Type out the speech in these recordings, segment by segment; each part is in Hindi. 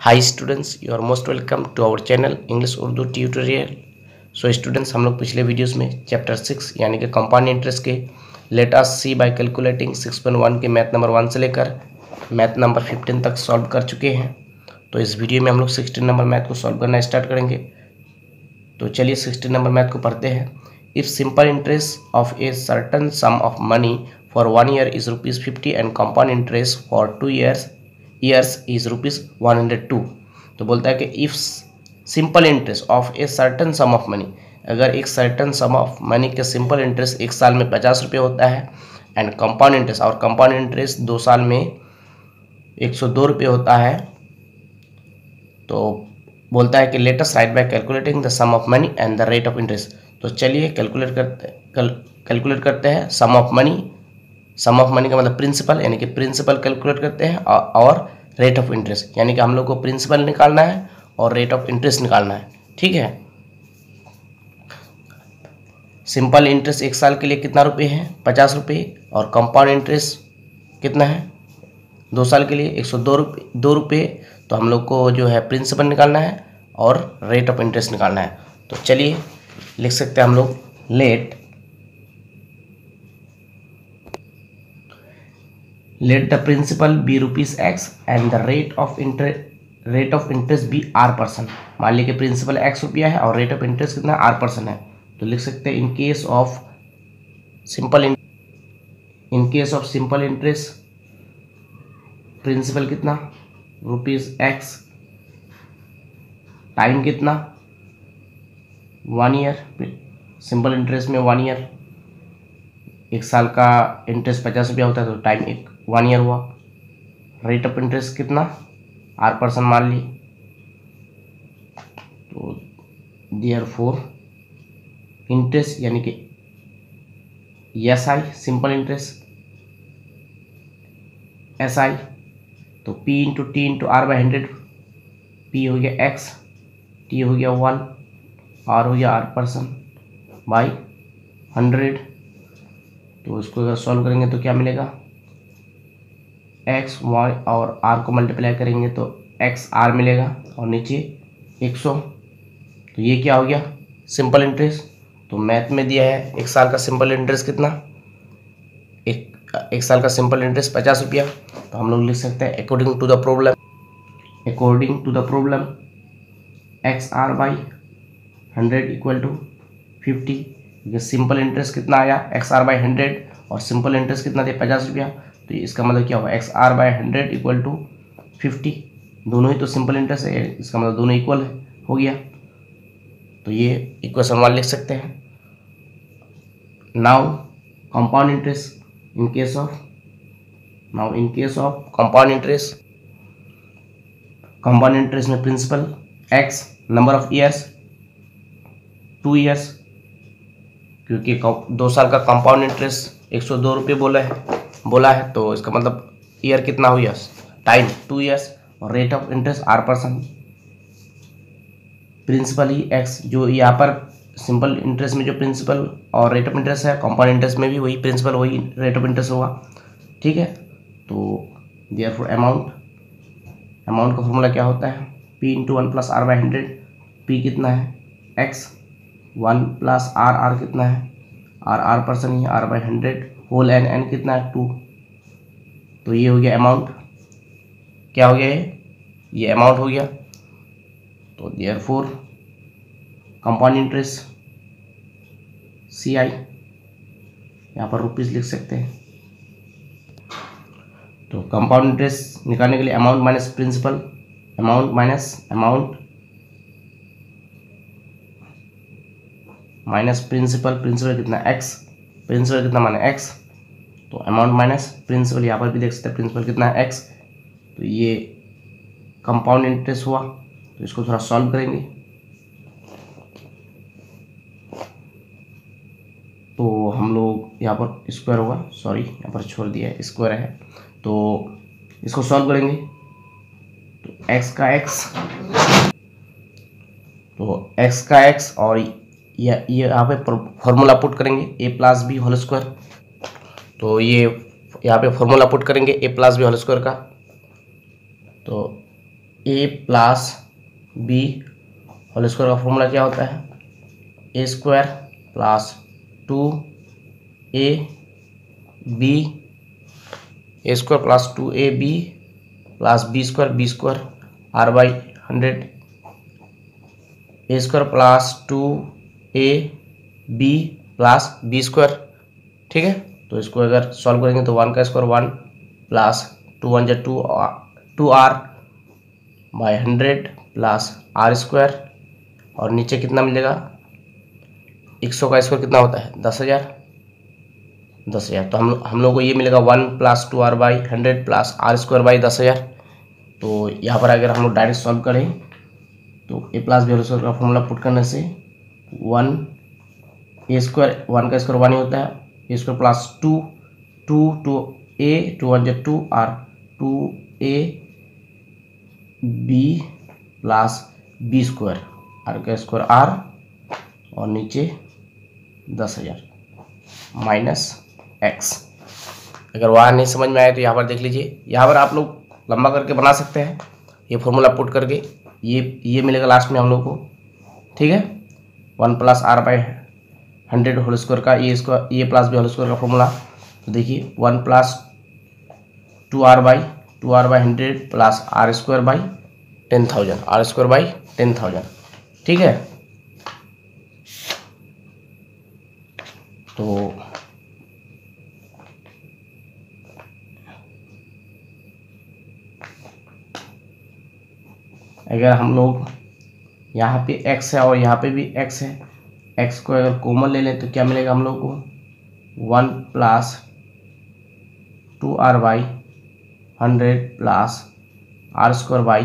Hi students you are most welcome to our channel English Urdu tutorial so students हम लोग पिछले वीडियोस में चैप्टर सिक्स यानी कि कंपाउंड इंटरेस्ट के let us see by calculating six point one के मैथ नंबर वन से लेकर मैथ नंबर फिफ्टीन तक सॉल्व कर चुके हैं। तो इस वीडियो में हम लोग सिक्सटीन नंबर मैथ को सॉल्व करना स्टार्ट करेंगे। तो चलिए सिक्सटीन नंबर मैथ को पढ़ते हैं। If simple interest of a certain sum of money for one year is rupees fifty and compound interest for two years years is rupees one hundred two तो बोलता है कि if simple interest of a certain sum of money अगर एक सर्टन सम ऑफ़ मनी के सिंपल इंटरेस्ट एक साल में पचास रुपये होता है एंड कंपाउंड इंटरेस्ट और कंपाउंड इंटरेस्ट दो साल में एक सौ दो रुपये होता है तो बोलता है कि latest right by calculating the sum of money and the rate of interest तो चलिए कैलकुलेट करते कैलकुलेट करते हैं sum of money sum of money का मतलब प्रिंसिपल यानी कि प्रिंसिपल कैलकुलेट करते हैं, और रेट ऑफ़ इंटरेस्ट यानी कि हम लोग को प्रिंसिपल निकालना है और रेट ऑफ़ इंटरेस्ट निकालना है, ठीक है? सिंपल इंटरेस्ट एक साल के लिए कितना रुपये है? पचास रुपये और कंपाउंड इंटरेस्ट कितना है? दो साल के लिए एक सौ दो रुपये दो रुपये तो हम लोग को जो है प्रिंसिपल निकालना है और रेट ऑफ़ इंटरेस्ट निकालना है। तो चलिए, लिख सकते हैं हम लोग let let the principal be rupees x and the rate of interest rate of interest be r percent मान लीजिए प्रिंसिपल एक्स रुपया है और रेट ऑफ़ इंटरेस्ट कितना आर परसेंट है। तो लिख सकते हैं in case of simple in case of simple interest principal कितना? रुपीज़ एक्स टाइम कितना? वन ईयर सिंपल इंटरेस्ट में वन ईयर एक साल का इंटरेस्ट पचास रुपया होता है तो टाइम एक। वन ईयर हुआ। रेट ऑफ़ इंटरेस्ट कितना? आर परसेंट मान ली। तो डियर फोर इंटरेस्ट यानी कि S I simple interest S I तो P into T into R by hundred P हो गया एक्स टी हो गया वन आर हो गया आर परसेंट बाई हंड्रेड तो इसको अगर सॉल्व करेंगे तो क्या मिलेगा? एक्स वाई और आर को मल्टीप्लाई करेंगे तो एक्स आर मिलेगा और नीचे एक सौ। तो ये क्या हो गया? सिंपल इंटरेस्ट तो मैथ में दिया है, एक साल का सिंपल इंटरेस्ट कितना? एक एक साल का सिंपल इंटरेस्ट पचास रुपया। तो हम लोग लिख सकते हैं according to the problem according to the problem x r by hundred equal to fifty simple interest कितना आया? एक्स आर बाई हंड्रेड और सिंपल इंटरेस्ट कितना दिया पचास रुपया। तो इसका मतलब क्या होगा x r by hundred equal to fifty दोनों ही तो सिंपल इंटरेस्ट है, इसका मतलब दोनों इक्वल है, हो गया। तो ये इक्वेशन वन लिख सकते हैं। Now compound interest in case of now in case of compound interest compound interest में principal x number of years two years क्योंकि दो साल का कंपाउंड इंटरेस्ट एक सौ दो रुपये बोला है। बोला है तो इसका मतलब ईयर कितना हुआ टाइम टू ईयर्स और rate of interest r percent principal he x जो यहाँ पर सिंपल इंटरेस्ट में जो प्रिंसिपल और रेट ऑफ़ इंटरेस्ट है कंपाउंड इंटरेस्ट में भी वही प्रिंसिपल वही रेट ऑफ़ इंटरेस्ट होगा। ठीक है? तो दियर फॉर अमाउंट अमाउंट का फॉर्मूला क्या होता है? P into one plus r by hundred P कितना है? X one plus r r कितना है? Are are percent he r by hundred whole n n कितना? है टू तो ये हो गया अमाउंट क्या हो गया ये? ये अमाउंट हो गया। तो therefore compound interest C I यहाँ पर रुपीज़ लिख सकते हैं। तो कंपाउंड इंटरेस्ट निकालने के लिए amount minus principal amount minus amount minus principal principal कितना? एक्स प्रिंसिपल कितना माने एक्स तो अमाउंट माइनस प्रिंसिपल यहाँ पर भी देख सकते हैं प्रिंसिपल कितना है? एक्स तो ये कंपाउंड इंटरेस्ट हुआ तो इसको थोड़ा सॉल्व करेंगे। तो हम लोग यहाँ पर स्क्वायर होगा सॉरी यहाँ पर छोड़ दिया है स्क्वायर है। तो इसको सॉल्व करेंगे। तो एक्स का एक्स तो एक्स का एक्स और ये यहाँ पे फॉर्मूला पुट करेंगे A plus B whole square तो ये यहाँ पे फॉर्मूला पुट करेंगे A plus B whole square का. तो A plus B whole square का फॉर्मूला क्या होता है? A square plus two A B A square plus two A B plus B square B square r by hundred A square plus two A B plus B square ठीक है? तो इसको अगर सॉल्व करेंगे तो वन का square one plus two one जो two two r by hundred plus r square और नीचे कितना मिलेगा? एक सौ का स्क्वायर कितना होता है? दस हज़ार। दस हज़ार। तो हम हम लोग को ये मिलेगा one plus two r by hundred plus r square by दस हज़ार। तो यहाँ पर अगर हम लोग डायरेक्ट सॉल्व करें तो ए प्लस बी स्क्वायर का फॉर्मूला पुट करने से वन ए स्क्वायर वन का स्क्वायर वन ही होता है। A square plus two two two A two one जो two r two A B plus B square r का स्क्वायर आर और नीचे दस हज़ार माइनस एक्स अगर वहाँ नहीं समझ में आए तो यहाँ पर देख लीजिए, यहाँ पर आप लोग लंबा करके बना सकते हैं। ये फॉर्मूला पुट करके, ये ये मिलेगा लास्ट में हम लोग को, ठीक है? One plus r by hundred whole square का ये स्क्वायर ये प्लस बी होल स्क्वायर का फॉर्मूला। तो देखिए, one plus two r by two r by hundred plus r square by ten thousand, r square by ten thousand. ठीक है? तो अगर हम लोग यहाँ पे x है और यहाँ पे भी x है। x को अगर कॉमन ले लें तो क्या मिलेगा हम लोग को? One plus two r by hundred plus r square by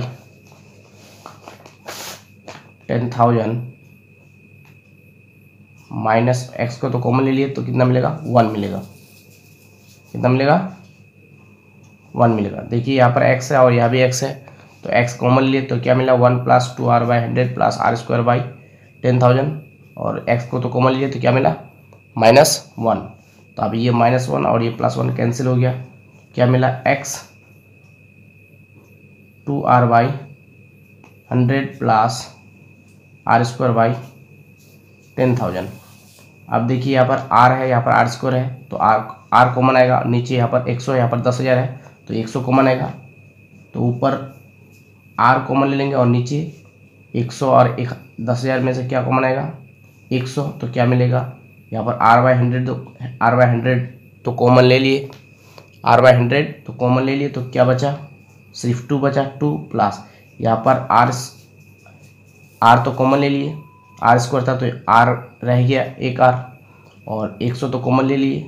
ten thousand minus x को तो कॉमन ले लिए तो कितना मिलेगा? वन मिलेगा। कितना मिलेगा? वन मिलेगा। देखिए यहाँ पर एक्स है और यहाँ भी एक्स है। तो x कॉमन लिए तो क्या मिला? One plus two r by hundred plus r square by ten thousand. और x को तो कॉमन लिए तो क्या मिला? Minus one. तो अब ये माइनस वन और ये प्लस वन कैंसिल हो गया। क्या मिला? x two r by hundred plus r square by ten thousand. अब देखिए यहाँ पर r है, यहाँ पर आर स्क्वायर है तो r r कॉमन आएगा। नीचे यहाँ पर एक सौ, यहाँ पर दस हज़ार है तो एक सौ कॉमन आएगा। तो ऊपर आर कॉमन ले लेंगे और नीचे एक सौ और एक दस हज़ार में से क्या कॉमन आएगा? एक सौ तो क्या मिलेगा? यहाँ पर आर बाई हंड्रेड तो आर बाई हंड्रेड तो कॉमन ले लिए। आर बाई हंड्रेड तो कॉमन ले लिए तो क्या बचा? सिर्फ़ टू बचा, टू प्लस। यहाँ पर आर आर तो कॉमन ले लिए। आर स्क्वायर था तो आर रह गया एक आर, और एक सौ तो कॉमन ले लिए।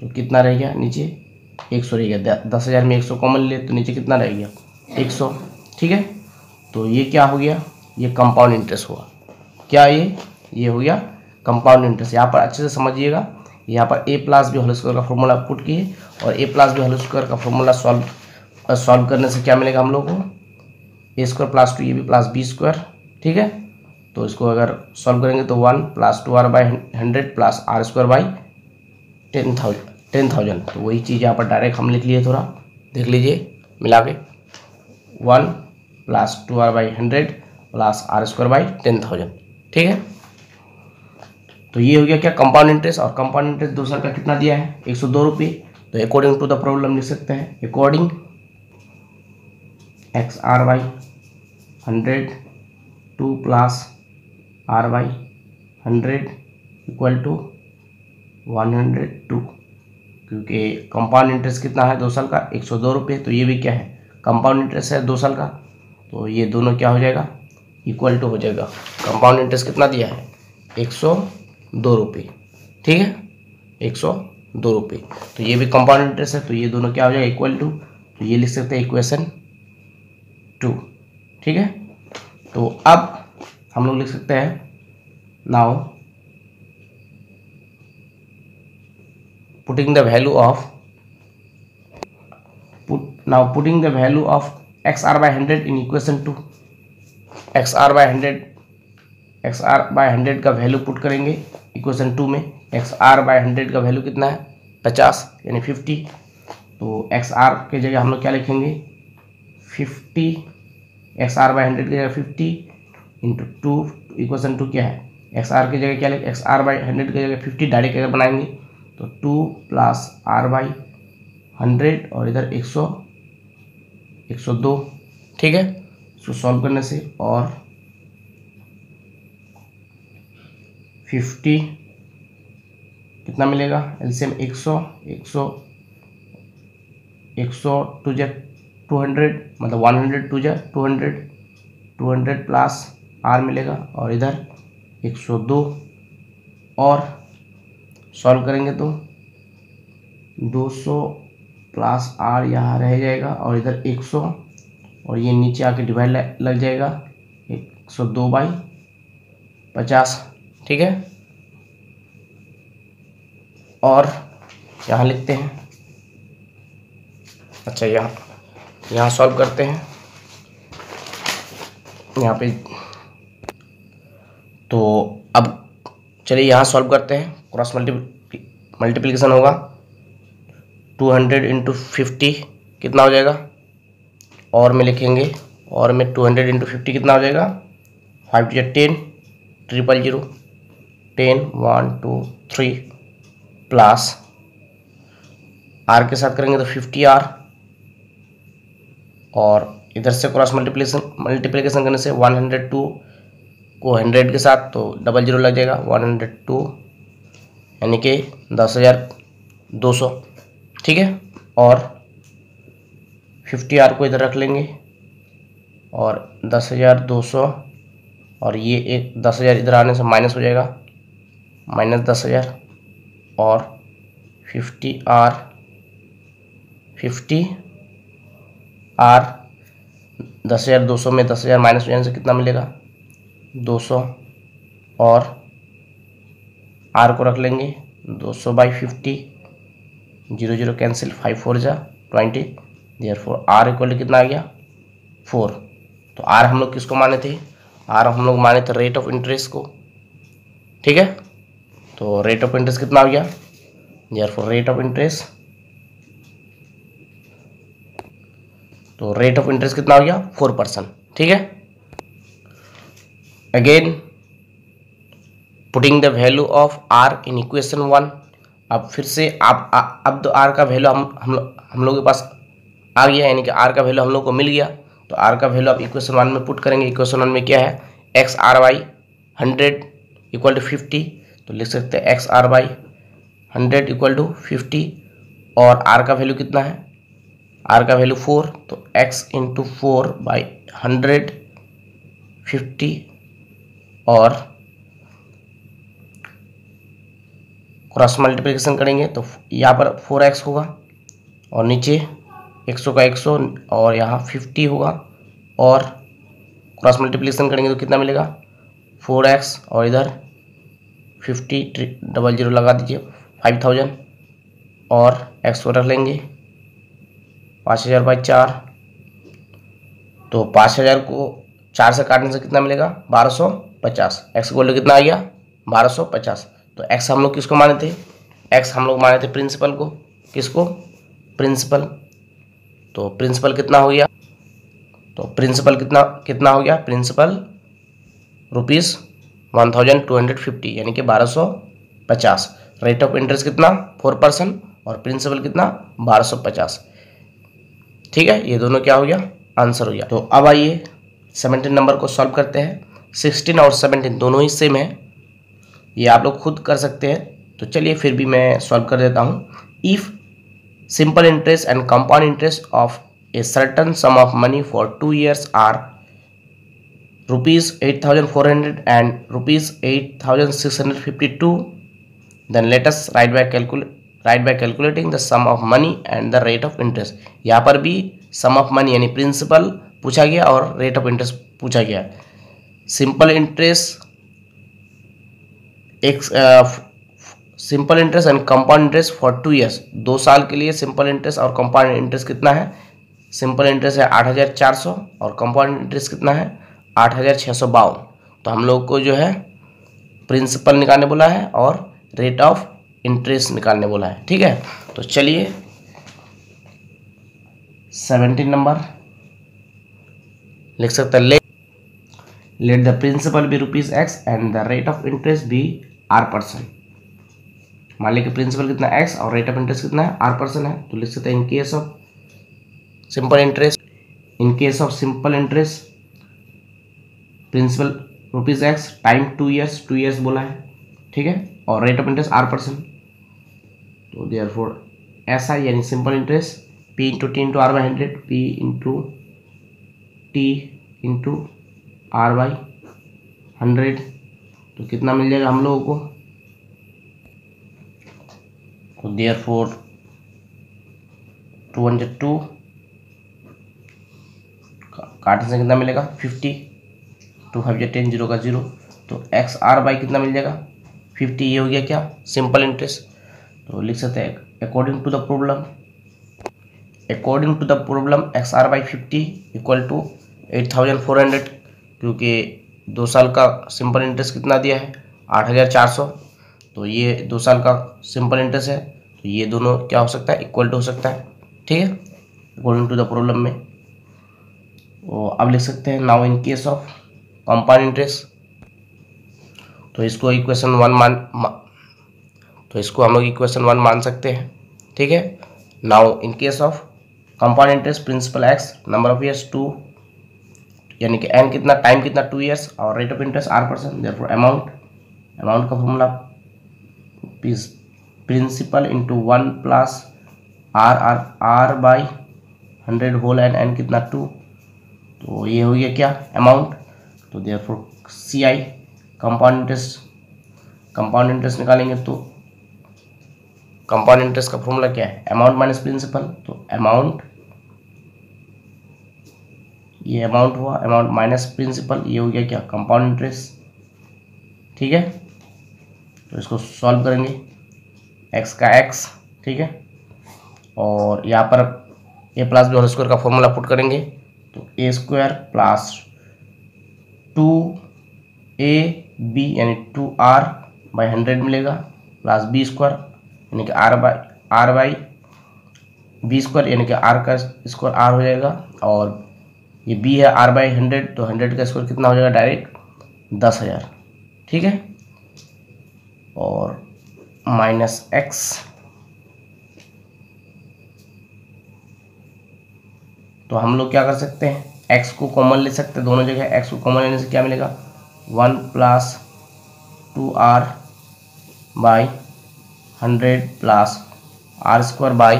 तो कितना रह गया नीचे? एक सौ रह गया। दस हज़ार में एक सौ कॉमन ले तो नीचे कितना रह गया? एक सौ, ठीक है? तो ये क्या हो गया? ये कंपाउंड इंटरेस्ट हुआ। क्या ये? ये हो गया कंपाउंड इंटरेस्ट यहाँ पर अच्छे से समझिएगा। यहाँ पर A plus B whole square का फॉर्मूला पुट किए। और A plus B whole square का फॉर्मूला सॉल्व सॉल्व करने से क्या मिलेगा हम लोग को? A square plus two A B plus B square ठीक है? तो इसको अगर सॉल्व करेंगे तो one plus two r by hundred plus r square by ten thousand ten thousand तो वही चीज़ यहाँ पर डायरेक्ट हम लिख लिए थोड़ा। देख लीजिए, मिला के। One plus two r by hundred plus r square by ten thousand ठीक है? तो ये हो गया क्या? कंपाउंड इंटरेस्ट और कंपाउंड इंटरेस्ट दो साल का कितना दिया है? एक सौ दो रुपये। तो अकॉर्डिंग टू द प्रॉब्लम लिख सकते हैं। According x r by hundred two plus r by hundred equal to one hundred two क्योंकि कंपाउंड इंटरेस्ट कितना है? दो साल का। एक सौ दो रुपये। तो ये भी क्या है? कंपाउंड इंटरेस्ट है दो साल का। तो ये दोनों क्या हो जाएगा? इक्वल टू हो जाएगा। कंपाउंड इंटरेस्ट कितना दिया है? एक सौ दो रुपये। ठीक है? एक सौ दो रुपये। तो ये भी कंपाउंड इंटरेस्ट है तो ये दोनों क्या हो जाएगा? इक्वल टू तो ये लिख सकते हैं इक्वेशन टू ठीक है? तो अब हम लोग लिख सकते हैं। Now putting the value of now putting the value of x r by hundred in equation two x r by hundred x r by hundred का वैल्यू पुट करेंगे इक्वेशन टू में. एक्स आर बाई हंड्रेड का वैल्यू कितना है? पचास, यानी फिफ्टी तो एक्स आर के जगह हम लोग क्या लिखेंगे? Fifty x r by hundred की जगह fifty into two equation two क्या है? एक्स आर की जगह क्या लिख एक्स आर बाई हंड्रेड की जगह फिफ्टी डायरेक्ट अगर बनाएँगे तो two plus r by hundred और इधर एक सौ एक सौ दो, ठीक है? इसको सॉल्व करने से और फिफ्टी कितना मिलेगा? एलसीएम एक सौ एक सौ एक सौ टू जै टू हंड्रेड मतलब वन हंड्रेड टू जै two hundred two hundred plus R मिलेगा और इधर एक सौ दो और सॉल्व करेंगे तो दो सौ प्लस आर यहाँ रह जाएगा और इधर एक सौ और ये नीचे आके डिवाइड लग जाएगा। एक सौ दो बाई पचास, ठीक है? और यहाँ लिखते हैं। अच्छा यहाँ यहाँ सॉल्व करते हैं। यहाँ पे तो अब चलिए यहाँ सॉल्व करते हैं। क्रॉस मल्टी मल्टीप्लिकेशन होगा। टू हंड्रेड इंटू फिफ्टी कितना हो जाएगा? और में लिखेंगे, और में टू हंड्रेड इंटू फिफ्टी कितना हो जाएगा? Five two ten triple zero ten one two three plus R के साथ करेंगे तो फिफ्टी आर और इधर से क्रॉस मल्टीप्लिकेशन मल्टीप्लिकेशन करने से वन हंड्रेड टू को हंड्रेड के साथ तो डबल ज़ीरो लग जाएगा वन हंड्रेड टू यानी कि दस हज़ार दो सौ। ठीक है? और फिफ्टी आर को इधर रख लेंगे। और दस हज़ार दो सौ, और ये एक दस हज़ार इधर आने से माइनस हो जाएगा। माइनस दस हज़ार, और फिफ्टी आर फिफ्टी आर दस हज़ार दो सौ में दस हज़ार माइनस हो जाने से कितना मिलेगा? दो सौ, और आर को रख लेंगे। दो सौ by fifty zero zero cancel, five four जा, twenty, therefore, are equal कितना आ गया? फोर। तो आर हम लोग किसको माने थे? आर हम लोग माने थे रेट ऑफ़ इंटरेस्ट को। ठीक है? तो रेट ऑफ़ इंटरेस्ट कितना आ गया? Therefore rate of interest तो रेट ऑफ़ इंटरेस्ट कितना हो गया? Four percent. ठीक है? Again putting the value of R in equation one अब फिर से आप आ, अब तो आर का वैल्यू हम हम हम लोग के पास आ गया यानी कि आर का वैल्यू हम लोग को मिल गया। तो आर का वैल्यू आप इक्वेशन वन में पुट करेंगे इक्वेशन वन में क्या है? X R by hundred equal to fifty तो लिख सकते हैं X R by hundred equal to fifty और आर का वैल्यू कितना है? आर का वैल्यू फोर तो X into four by hundred fifty और क्रॉस मल्टीप्लिकेशन करेंगे तो यहाँ पर फोर एक्स होगा और नीचे एक सौ का एक सौ और यहाँ फिफ्टी होगा और क्रॉस मल्टीप्लिकेशन करेंगे तो कितना मिलेगा? फोर एक्स और इधर फिफ्टी डबल ज़ीरो लगा दीजिए, फाइव थाउज़ेंड और एक्स को रख लेंगे, पाँच हज़ार बाई चार। तो पाँच हज़ार को चार से काटने से कितना मिलेगा? बारह सौ पचास। एक्स गोल्ड कितना आ गया? बारह सौ पचास। तो एक्स हम लोग किसको माने थे एक्स हम लोग माने थे प्रिंसिपल को। किसको? प्रिंसिपल तो प्रिंसिपल कितना हो गया? तो प्रिंसिपल कितना कितना हो गया? Principal rupees one thousand two hundred fifty यानी कि बारह सौ पचास। रेट ऑफ़ इंटरेस्ट कितना? फोर परसेंट और प्रिंसिपल कितना? बारह सौ पचास। ठीक है? ये दोनों क्या हो गया? आंसर हो गया। तो अब आइए सेवनटीन नंबर को सॉल्व करते हैं। सिक्सटीन और सेवनटीन दोनों ही सेम है। ये आप लोग खुद कर सकते हैं। तो चलिए फिर भी मैं सॉल्व कर देता हूँ। If simple interest and compound interest of a certain sum of money for two years are rupees eight thousand four hundred and rupees eight thousand six hundred fifty two then latest write by calculate write by calculating the sum of money and the rate of interest यहाँ पर भी सम ऑफ़ मनी यानी प्रिंसिपल पूछा गया और रेट ऑफ़ इंटरेस्ट पूछा गया। सिंपल इंटरेस्ट एक simple interest and compound interest for two years दो साल के लिए सिंपल इंटरेस्ट और कंपाउंड इंटरेस्ट कितना है? सिंपल इंटरेस्ट है आठ हज़ार चार सौ और कंपाउंड इंटरेस्ट कितना है? आठ हज़ार छः सौ बावन। तो हम लोग को जो है प्रिंसिपल निकालने बोला है और रेट ऑफ़ इंटरेस्ट निकालने बोला है। ठीक है? तो चलिए। सेवेंटीन नंबर लिख सकते हैं। Let let the principal be rupees X and the rate of interest be R percent मान लीजिए प्रिंसिपल कितना एक्स और रेट ऑफ़ इंटरेस्ट कितना है? आर परसेंट है। तो लिख सकते हैं in case of simple interest in case of simple interest principal rupees X time two years two years बोला है। ठीक है? और rate of interest R percent तो देयर फोर ऐसा यानी simple interest P into T into R by hundred P into T into R by hundred तो कितना मिल जाएगा हम लोगों को? तो therefore two hundred two काटने से कितना मिलेगा? Fifty two five ten zero का ज़ीरो तो एक्स आर बाई कितना मिल जाएगा? फिफ्टी ये हो गया क्या? सिंपल इंटरेस्ट तो लिख सकते हैं according to the problem according to the problem X R by fifty equal to eight thousand four hundred क्योंकि दो साल का सिंपल इंटरेस्ट कितना दिया है? आठ हज़ार चार सौ। तो ये दो साल का सिंपल इंटरेस्ट है। तो ये दोनों क्या हो सकता है? इक्वल टू हो सकता है। ठीक है? अकॉर्डिंग टू द प्रॉब्लम में। वो अब लिख सकते हैं now in case of compound interest तो इसको इक्वेशन वन मान तो इसको हम लोग इक्वेशन वन मान सकते हैं। ठीक है? Now in case of compound interest principal X number of years two यानी कि एन कितना टाइम कितना टू ईयर्स और rate of interest R percent therefore amount का formula principal into one plus R R R by hundred whole N N कितना टू तो ये हो गया क्या? अमाउंट तो therefore C I compound interest compound interest निकालेंगे तो कंपाउंड इंटरेस्ट का फॉर्मूला क्या है? अमाउंट माइनस प्रिंसिपल तो अमाउंट ये अमाउंट हुआ अमाउंट माइनस प्रिंसिपल ये हो गया क्या? कंपाउंड इंटरेस्ट ठीक है? तो इसको सॉल्व करेंगे। एक्स का एक्स ठीक है? और यहाँ पर A plus B whole square का फॉर्मूला पुट करेंगे। तो A square plus two A B यानी टू आर बाई हंड्रेड मिलेगा। प्लस बी स्क्वायर यानी कि R by R by B square यानी कि आर का स्क्वायर आर हो जाएगा। और ये बी है आर बाई हंड्रेड तो हंड्रेड का स्क्वायर कितना हो जाएगा डायरेक्ट दस हज़ार। ठीक है? और माइनस एक्स तो हम लोग क्या कर सकते हैं? एक्स को कॉमन ले सकते हैं, दोनों जगह एक्स को कॉमन लेने से क्या मिलेगा? One plus two R by hundred plus R square by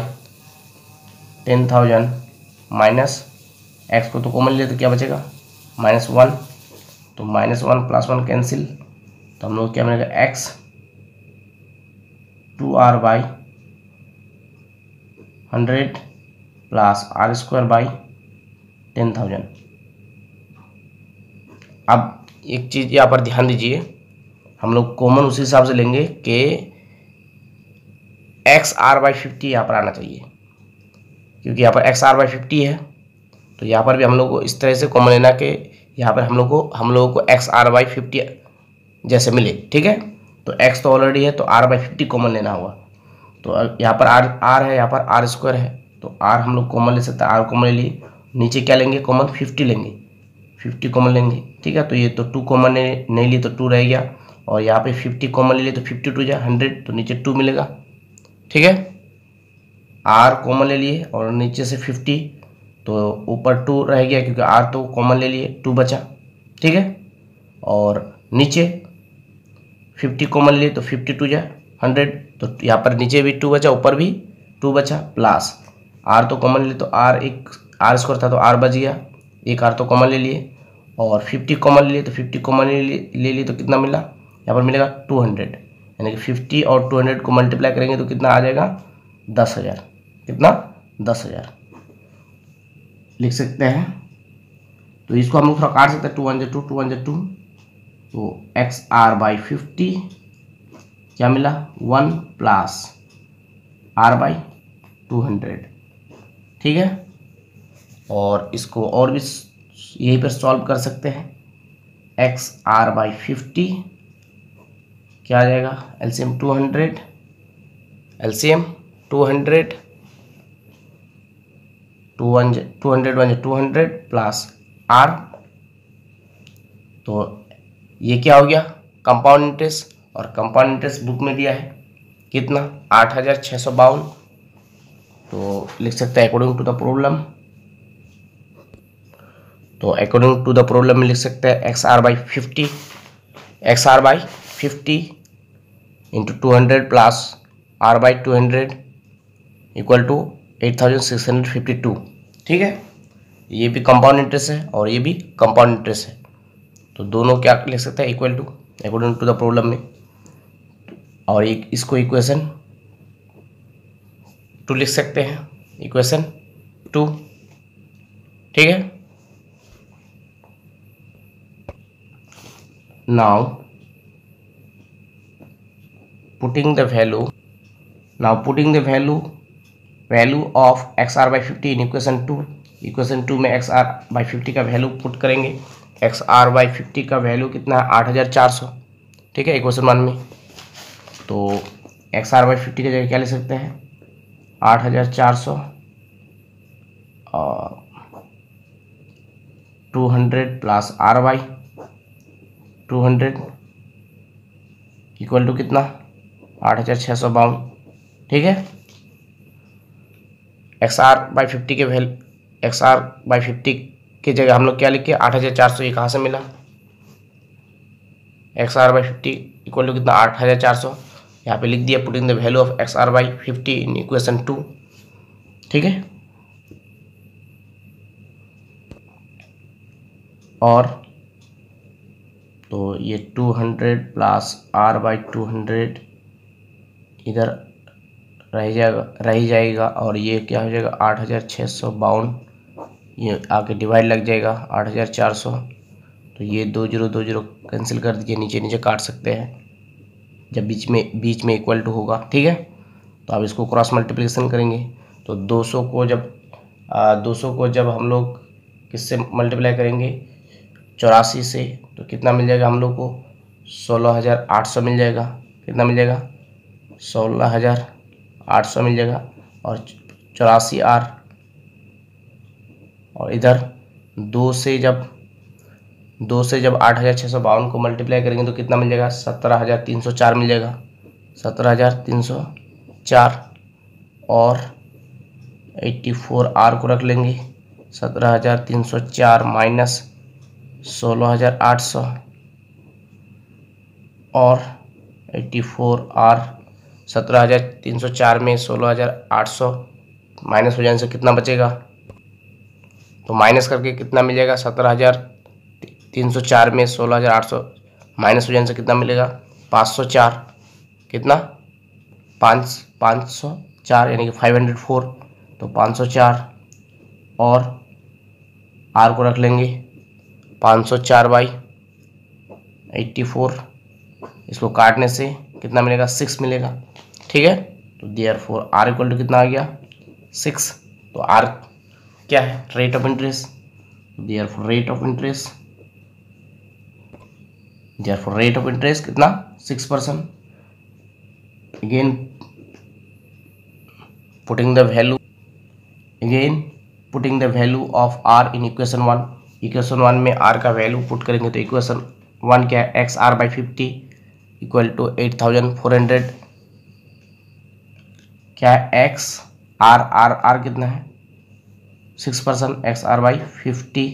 ten thousand minus X को तो कॉमन ले तो क्या बचेगा? माइनस वन तो minus one plus one cancel तो हम लोग क्या मिलेगा X two R by hundred plus R square by ten thousand अब एक चीज़ यहाँ पर ध्यान दीजिए, हम लोग कॉमन उसी हिसाब से लेंगे कि एक्स आर बाई फिफ्टी यहाँ पर आना चाहिए। क्योंकि यहाँ पर एक्स आर बाई फिफ्टी है। तो यहाँ पर भी हम लोग को इस तरह से कॉमन लेना कि यहाँ पर हम लोग को, हम लोगों को एक्स आर बाई फिफ्टी जैसे मिले, ठीक है? तो एक्स तो ऑलरेडी है तो आर बाई फिफ्टी कॉमन लेना होगा। तो यहाँ पर आर आर है, यहाँ पर आर स्क्वायर है तो आर हम लोग कॉमन ले सकते हैं। आर कॉमन ले लिए। नीचे क्या लेंगे? कॉमन फिफ्टी लेंगे। फिफ्टी कॉमन लेंगे, ठीक है? तो ये तो टू कॉमन नहीं लिए तो टू रह गया। और यहाँ पे फिफ्टी कॉमन ले लिए तो फिफ्टी टू जाए हंड्रेड तो नीचे टू मिलेगा, ठीक है? आर कॉमन ले लिए और नीचे से फिफ्टी तो ऊपर टू रह गया क्योंकि आर तो कॉमन ले लिए, टू बचा, ठीक है? और नीचे फिफ्टी कॉमन लिए तो फिफ्टी टू जाए हंड्रेड तो यहाँ पर नीचे भी टू बचा, ऊपर भी टू बचा प्लस आर तो कॉमन ले तो आर एक, आर स्क्वायर था तो आर बच गया, एक आर तो कॉमन ले लिए, और फिफ्टी कॉमन ले लिए तो फिफ्टी कॉमन ले लिए तो कितना मिला? यहाँ पर मिलेगा टू हंड्रेड यानी कि फिफ्टी और टू हंड्रेड को मल्टीप्लाई करेंगे तो कितना आ जाएगा? दस हज़ार, कितना? दस हज़ार। लिख सकते हैं। तो इसको हम लोग थोड़ा काट सकते हैं टू वन जे टू टू वन जे टू तो एक्स आर बाई फिफ्टी क्या मिला? One plus R by two hundred ठीक है? और इसको और भी यहीं पर सॉल्व कर सकते हैं। एक्स आर बाई फिफ्टी क्या आ जाएगा? LCM two hundred LCM two hundred two one two hundred one two hundred plus R तो ये क्या हो गया? कंपाउंड इंटरेस्ट और कंपाउंड इंटरेस्ट बुक में दिया है। कितना? आठ हज़ार छः सौ बावन। तो लिख सकते हैं अकॉर्डिंग टू द प्रॉब्लम तो अकॉर्डिंग टू द प्रॉब्लम में लिख सकते हैं X R by fifty X R by fifty into two hundred plus R by two hundred equal to eight thousand six hundred fifty two. ठीक है? ये भी कंपाउंड इंटरेस्ट है और ये भी कंपाउंड इंटरेस्ट है। तो दोनों क्या लिख सकते हैं? Equal to according to the problem में। और एक इसको इक्वेशन टू लिख सकते हैं। इक्वेशन टू ठीक है? Now putting the value now putting the value value of X R by fifty in equation two equation two में एक्स आर बाई फिफ्टी का वैल्यू पुट करेंगे। एक्स आर बाई फिफ्टी का वैल्यू कितना है? आठ हज़ार चार सौ। ठीक है इक्वेशन वन में। तो एक्स आर बाई फिफ्टी की जगह क्या ले सकते हैं? आठ हज़ार चार सौ और two hundred plus R by two hundred equal to कितना? आठ हज़ार छः सौ बावन। ठीक है? एक्स आर बाई फिफ्टी के value X R by fifty की जगह हम लोग क्या लिखे? आठ हज़ार चार सौ ये कहाँ से मिला? X R by fifty equal to कितना? आठ हज़ार चार सौ। यहाँ पे लिख दिया putting the value of X R by fifty in equation two ठीक है? और तो ये two hundred plus R by two hundred इधर रह जाएगा रह जाएगा और ये क्या हो जाएगा? आठ हज़ार छः सौ बावन। ये आके डिवाइड लग जाएगा आठ हज़ार चार सौ। तो ये दो ज़ीरो दो ज़ीरो कैंसिल कर दीजिए नीचे नीचे काट सकते हैं। जब बीच में बीच में इक्वल टू होगा ठीक है? तो आप इसको क्रॉस मल्टीप्लिकेशन करेंगे। तो 200 को जब आ, 200 को जब हम लोग किससे मल्टीप्लाई करेंगे? चौरासी से। तो कितना मिल जाएगा हम लोग को? सोलह हज़ार आठ सौ मिल जाएगा। कितना मिल जाएगा? सोलह हज़ार आठ सौ मिल जाएगा और चौरासी आर। और इधर दो से जब, दो से जब आठ हज़ार छः सौ बावन को मल्टीप्लाई करेंगे तो कितना मिल जाएगा? सत्रह हज़ार तीन सौ चार मिल जाएगा। सत्रह हज़ार तीन सौ चार। और एट्टी फोर आर को रख लेंगे। सत्रह हज़ार तीन सौ चार माइनस सोलह हज़ार आठ सौ। और एट्टी फोर आर सत्रह हज़ार तीन सौ चार में सोलह हज़ार आठ सौ। माइनस हो जाने से कितना बचेगा? तो माइनस करके कितना मिलेगा? सत्रह हज़ार तीन सौ चार में सोलह हज़ार आठ सौ। माइनस हो जाने से कितना मिलेगा? पाँच सौ चार। कितना? पाँच पाँच सौ चार, यानी कि फाइव हंड्रेड फोर। तो पाँच सौ चार। और आर को रख लेंगे पाँच सौ चार बाई एट्टी फोर। इसको काटने से कितना मिलेगा? सिक्स मिलेगा। ठीक है? तो therefore are equal to कितना आ गया? सिक्स। तो आर क्या है? Rate of interest therefore rate of interest therefore rate of interest कितना? Six percent. Again putting the value again putting the value of R in equation one equation one में आर का वैल्यू पुट करेंगे तो इक्वेशन वन क्या है? X R by fifty equal to eight thousand four hundred. क्या है? एक्स आर आर आर कितना है? Six percent X R by fifty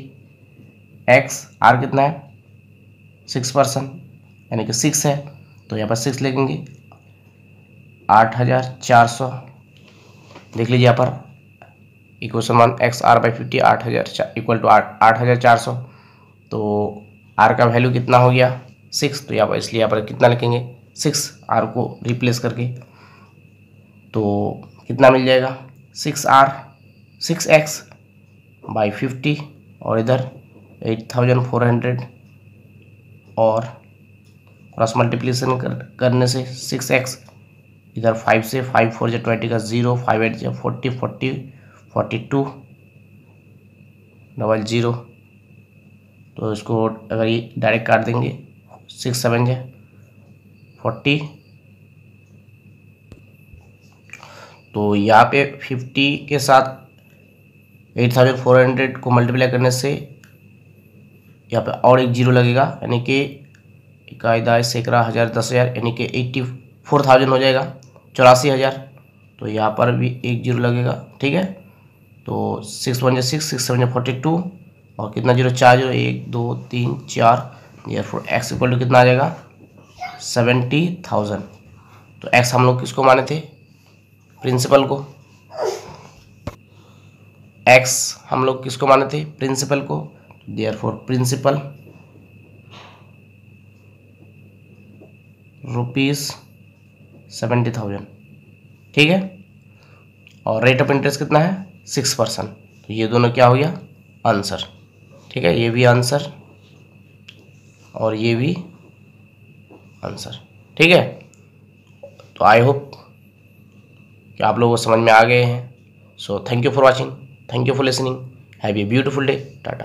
X R कितना है? Six percent. यानी कि सिक्स है। तो यहाँ पर सिक्स लिखेंगे। आठ हज़ार चार सौ। देख लीजिए यहाँ पर। Equation one X R by fifty आठ हज़ार इक्वल टू आठ आठ हज़ार चार सौ। तो आर का वैल्यू कितना हो गया? सिक्स तो यहाँ पर इसलिए यहाँ पर कितना लिखेंगे? सिक्स आर को रिप्लेस करके। तो कितना मिल जाएगा? Six R six X by fifty और इधर एट थाउज़ेंड फोर हंड्रेड और क्रॉस मल्टीप्लीकेशन कर, करने से सिक्स एक्स इधर फाइव से फाइव फोर जो ट्वेंटी का ज़ीरो फाइव एट जो forty forty forty two double zero तो इसको अगर ये डायरेक्ट काट देंगे सिक्स, सेवन जो फोर्टी? तो यहाँ पे फिफ्टी के साथ एट थाउज़ेंड फोर हंड्रेड को मल्टीप्लाई करने से यहाँ पे और एक ज़ीरो लगेगा, यानी कि इकाई दाय सैकड़ा हज़ार दस हज़ार, यानी कि एट्टी फोर थाउज़ेंड हो जाएगा, चौरासी हज़ार। तो यहाँ पर भी एक ज़ीरो लगेगा, ठीक है? तो six one six six seven जो फोर्टी टू, और कितना ज़ीरो चार ज़ीरो एक, दो, तीन, चार यार फोर एक्स इक्वल टू कितना आ जाएगा? सेवेंटी थाउज़ेंड तो एक्स हम लोग किसको माने थे? प्रिंसिपल को। एक्स हम लोग किसको माने थे? प्रिंसिपल को। Therefore principal rupees seventy thousand ठीक है? और रेट ऑफ़ इंटरेस्ट कितना है? सिक्स परसेंट तो ये दोनों क्या हो गया? आंसर ठीक है? ये भी आंसर और ये भी आंसर। ठीक है? तो आई होप कि आप लोगों को समझ में आ गए हैं। So thank you for watching thank you for listening have a beautiful day tata